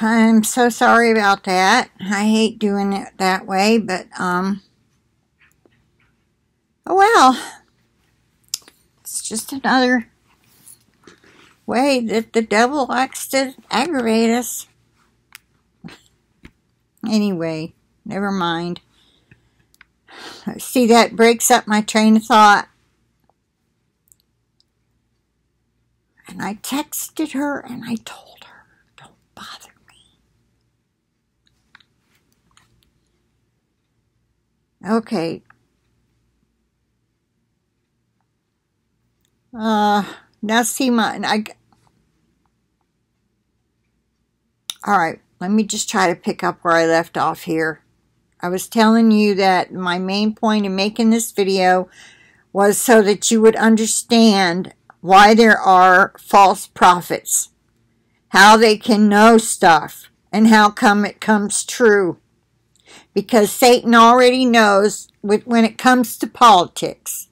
I'm so sorry about that. I hate doing it that way, but, um, oh well. It's just another way that the devil likes to aggravate us. Anyway, never mind. See, that breaks up my train of thought. And I texted her and I told her, don't bother me. Okay. Uh, now see my, I, all right, let me just try to pick up where I left off here. I was telling you that my main point in making this video was so that you would understand why there are false prophets, how they can know stuff, and how come it comes true. Because Satan already knows when it comes to politics.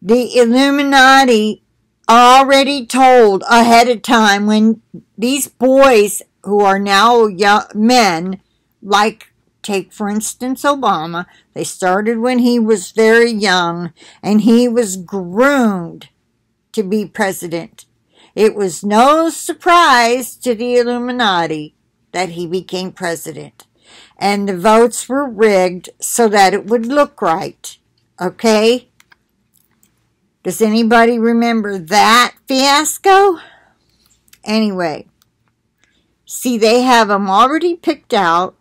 The Illuminati already told ahead of time when these boys who are now young men, like take for instance Obama, they started when he was very young and he was groomed to be president. It was no surprise to the Illuminati that he became president. And the votes were rigged so that it would look right. Okay? Does anybody remember that fiasco? Anyway, see, they have them already picked out.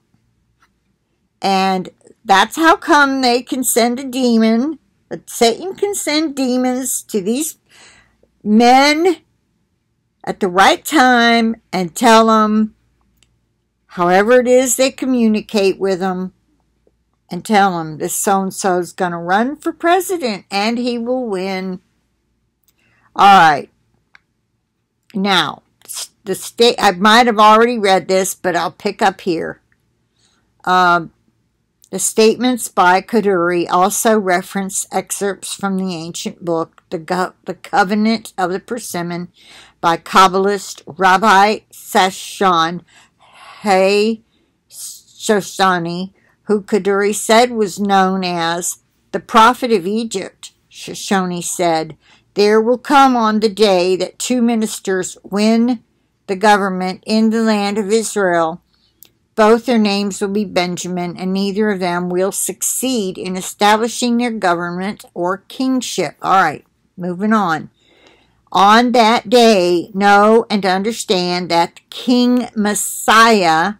And that's how come they can send a demon. Satan can send demons to these men at the right time and tell them however it is they communicate with them and tell them this so and so is going to run for president and he will win. All right. Now, the state, I might have already read this, but I'll pick up here. Um, the statements by Kaduri also reference excerpts from the ancient book, The, Go- the Covenant of the Persimmon, by Kabbalist Rabbi Sashon Hay Shoshani, who Kaduri said was known as the prophet of Egypt. Shoshani said, There will come on the day that two ministers win the government in the land of Israel both their names will be Benjamin, and neither of them will succeed in establishing their government or kingship. All right, moving on. On that day, know and understand that King Messiah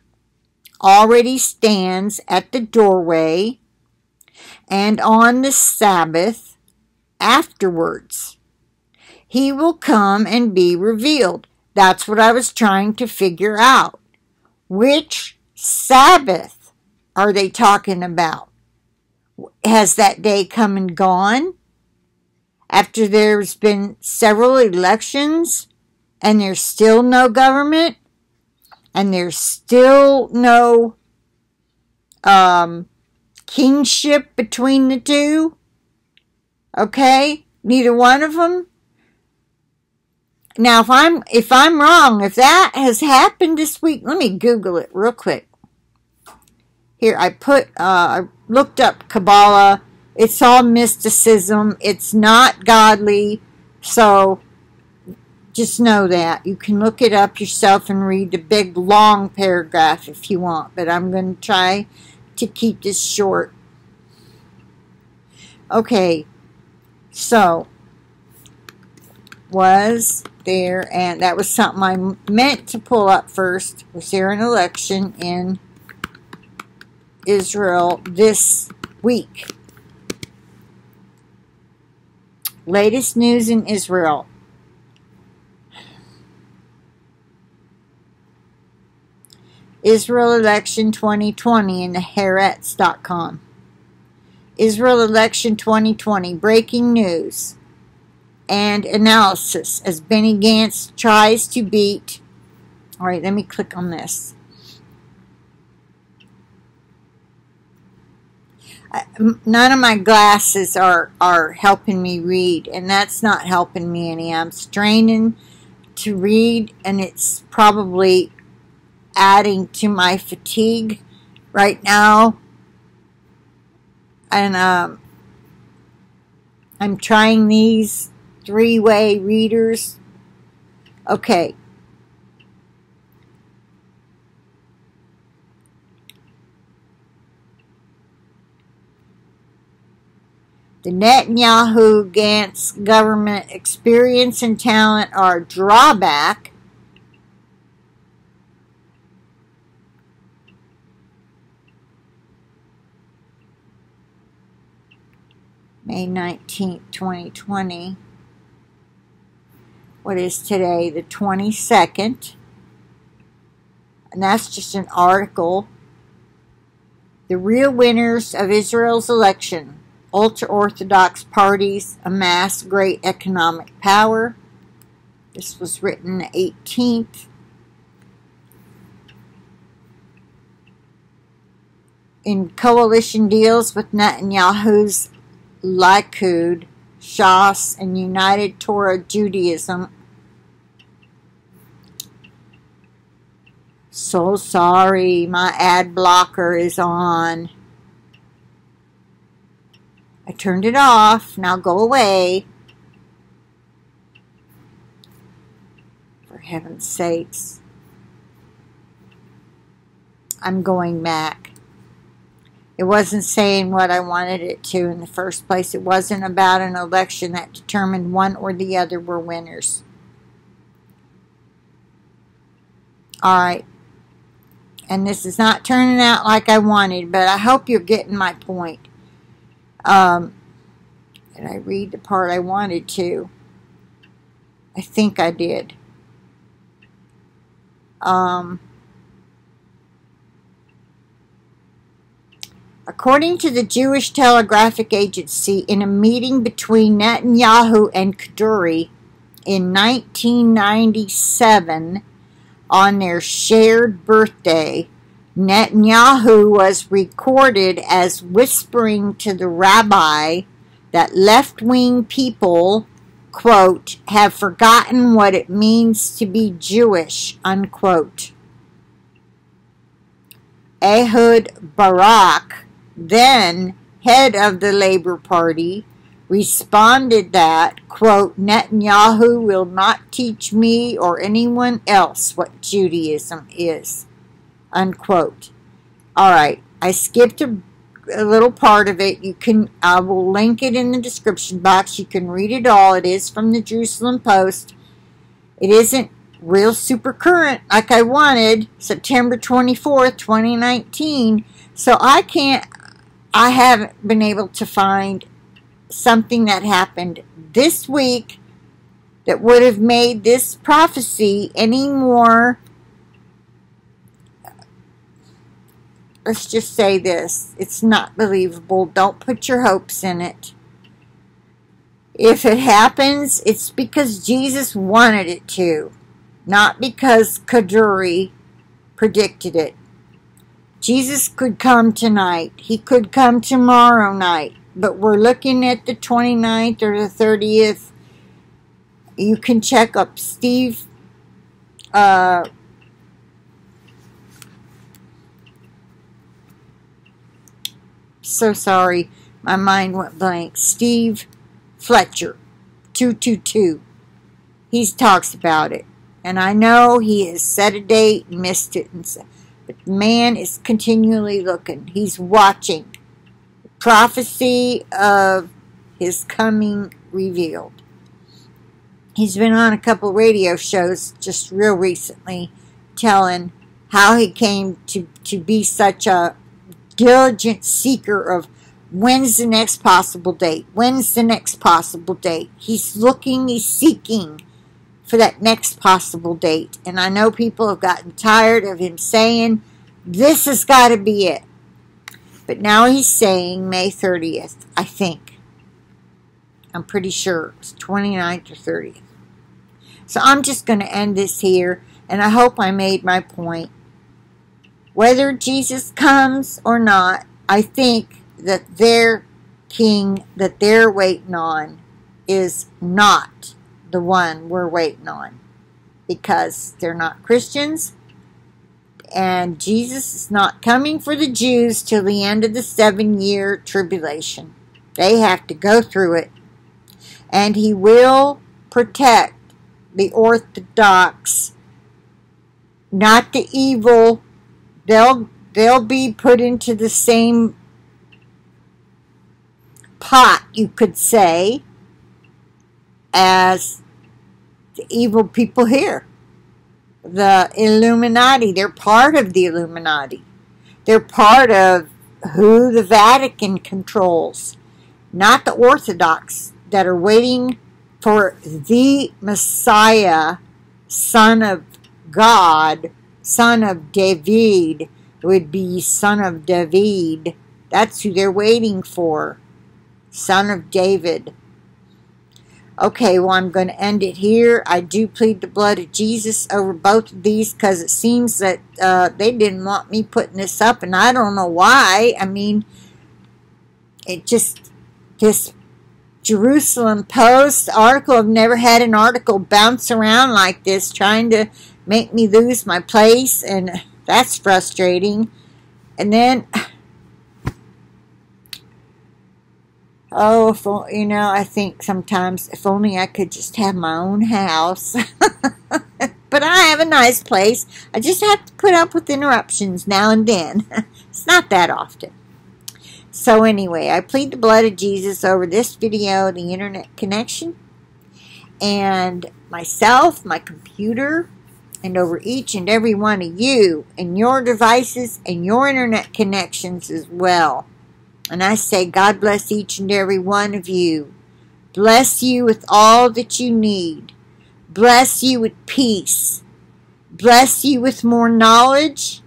already stands at the doorway, and on the Sabbath afterwards, he will come and be revealed. That's what I was trying to figure out. Which Sabbath are they talking about? Has that day come and gone? After there's been several elections and there's still no government and there's still no um, kingship between the two? Okay? Neither one of them? Now, if I'm if I'm wrong, if that has happened this week, let me Google it real quick. Here, I put, uh, I looked up Kabbalah. It's all mysticism. It's not godly. So just know that. You can look it up yourself and read the big long paragraph if you want. But I'm going to try to keep this short. Okay. So was there, and that was something I meant to pull up first. Was there an election in Israel this week. Latest news in Israel. Israel election 2020 in the Haaretz.com. Israel election 2020 breaking news and analysis as Benny Gantz tries to beat. All right, let me click on this. None of my glasses are are helping me read and that's not helping me any i'm straining to read and it's probably adding to my fatigue right now. And um, I'm trying these three-way readers. Okay. The Netanyahu Gantz government experience and talent are a drawback. May 19th, 2020. What is today? The 22nd. And that's just an article. The real winners of Israel's election ultra-Orthodox parties amass great economic power. This was written 18th. In coalition deals with Netanyahu's Likud, Shas, and United Torah Judaism. So sorry, my ad blocker is on. I turned it off. Now go away. For heaven's sakes. I'm going back. It wasn't saying what I wanted it to in the first place. It wasn't about an election that determined one or the other were winners. Alright. And this is not turning out like I wanted, but I hope you're getting my point. Um, did I read the part I wanted to? I think I did. Um, according to the Jewish Telegraphic Agency, in a meeting between Netanyahu and Kaduri in 1997 on their shared birthday, Netanyahu was recorded as whispering to the rabbi that left-wing people, quote, have forgotten what it means to be Jewish, unquote. Ehud Barak, then head of the Labor Party, responded that, quote, Netanyahu will not teach me or anyone else what Judaism is, unquote. All right, I skipped a, a, little part of it. You can, I will link it in the description box. You can read it all. It is from the Jerusalem Post. It isn't real super current like I wanted, September 24th, 2019. So I can't, I haven't been able to find something that happened this week that would have made this prophecy any more let's just say this. It's not believable. Don't put your hopes in it. If it happens it's because Jesus wanted it to not because Kaduri predicted it. Jesus could come tonight. He could come tomorrow night. But we're looking at the 29th or the 30th you can check up Steve uh, so sorry. My mind went blank. Steve Fletcher, 222. He talks about it. And I know he has set a date, missed it, and said, but man is continually looking. He's watching. The prophecy of his coming revealed. He's been on a couple radio shows just real recently telling how he came to, to be such a diligent seeker of when's the next possible date? When's the next possible date? He's looking, he's seeking for that next possible date. And I know people have gotten tired of him saying, this has got to be it. But now he's saying May 30th, I think. I'm pretty sure it's 29th or 30th. So I'm just going to end this here, and I hope I made my point. Whether Jesus comes or not, I think that their king that they're waiting on is not the one we're waiting on because they're not Christians And Jesus is not coming for the Jews till the end of the seven year tribulation. They have to go through it. And he will protect the Orthodox, not the evil. They'll they'll be put into the same pot, you could say, as the evil people here. The Illuminati, they're part of the Illuminati. They're part of who the Vatican controls, not the Orthodox that are waiting for the Messiah, Son of God, Son of David, would be Son of David. That's who they're waiting for. Son of David. Okay, well, I'm going to end it here. I do plead the blood of Jesus over both of these because it seems that uh, they didn't want me putting this up, and I don't know why. I mean, it just, this Jerusalem Post article, I've never had an article bounce around like this trying to make me lose my place, and that's frustrating. And then Oh, if, you know, I think sometimes if only I could just have my own house. but I have a nice place. I just have to put up with interruptions now and then. it's not that often. So anyway, I plead the blood of Jesus over this video, the internet connection, and myself, my computer, and over each and every one of you and your devices and your internet connections as well. And I say, God bless each and every one of you. Bless you with all that you need. Bless you with peace. Bless you with more knowledge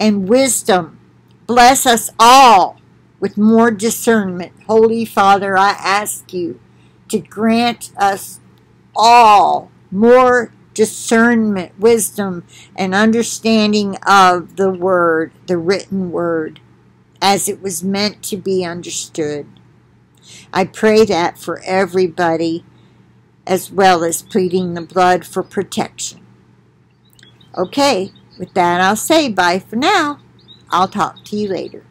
and wisdom. Bless us all with more discernment. Holy Father, I ask you to grant us all more discernment, wisdom, and understanding of the Word, the written Word as it was meant to be understood. I pray that for everybody, as well as pleading the blood for protection. Okay, with that, I'll say bye for now. I'll talk to you later.